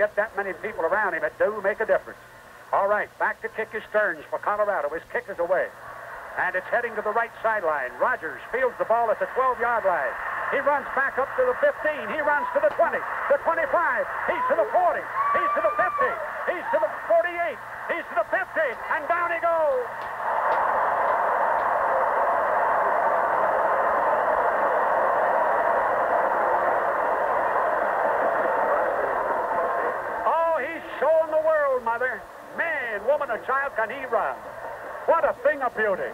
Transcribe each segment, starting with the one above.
get that many people around him, it do make a difference. All right, back to kick his Stearns for Colorado. His kick is away. And it's heading to the right sideline. Rodgers fields the ball at the 12-yard line. He runs back up to the 15. He runs to the 20, the 25. He's to the 40. He's to the 50. He's to the 48. He's to the 50. And down he goes. Oh, he's showing the world, Mother. Man, woman, or child, can he run. What a thing of beauty.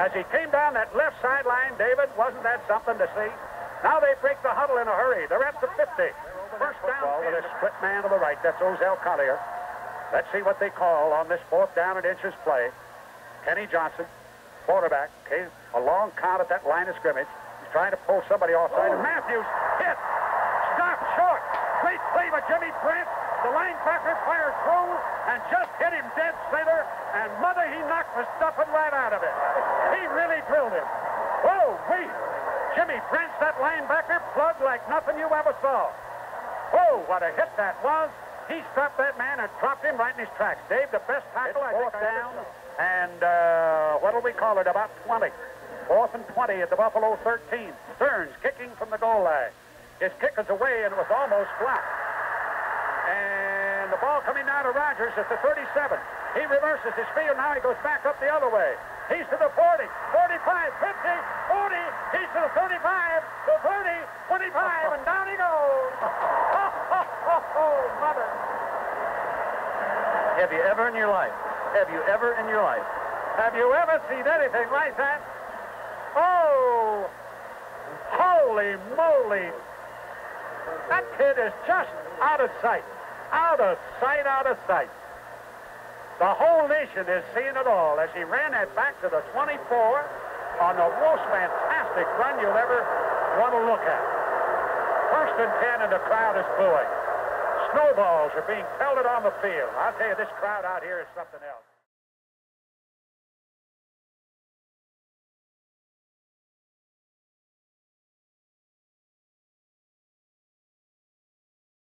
As he came down that left sideline, David, wasn't that something to see? Now they break the huddle in a hurry. They're at the 50. First down with a split man to the right. That's Ozell Collier. Let's see what they call on this fourth down and inches play. Kenny Johnson, quarterback. Okay, a long count at that line of scrimmage. He's trying to pull somebody offside. And Matthews hit. Stop short. Great play by Jimmy Brandt. The linebacker fired through and just hit him dead center. And mother, he knocked the stuffing right out of it. He really drilled him. Whoa, wait. Jimmy Brandt, that linebacker, plugged like nothing you ever saw. Whoa, what a hit that was. He stopped that man and dropped him right in his tracks. Dave, the best tackle I think down. And uh, what'll we call it? About 20. Fourth and 20 at the Buffalo 13. Stearns kicking from the goal line. His kick is away and it was almost flat. And the ball coming down to Rodgers at the 37. He reverses his field. Now he goes back up the other way. He's to the 40, 45, 50, 40. He's to the 35, the 30, 25, and down he goes. Oh, mother. Have you ever in your life, have you ever in your life, Have you ever seen anything like that? Oh, holy moly. That kid is just out of sight. Out of sight, out of sight. The whole nation is seeing it all as he ran that back to the 24 on the most fantastic run you'll ever want to look at. First and 10 and the crowd is booing. Snowballs are being pelted on the field. I'll tell you, this crowd out here is something else.